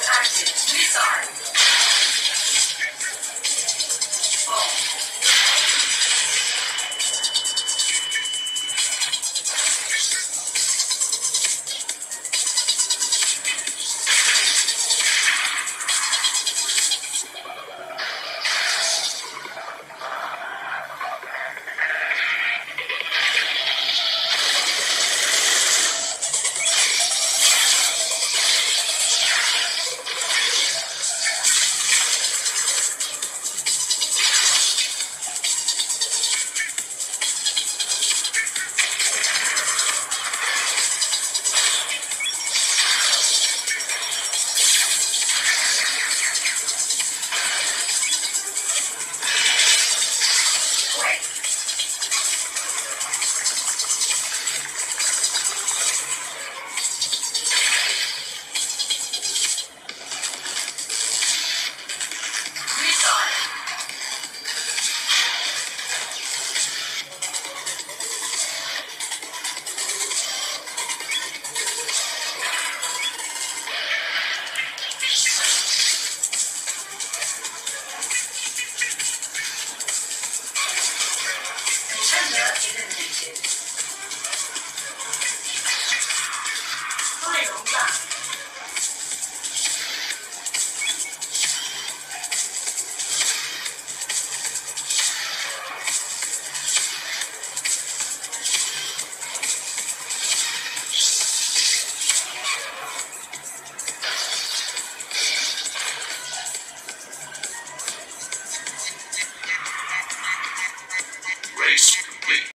Shield active. Eliminated.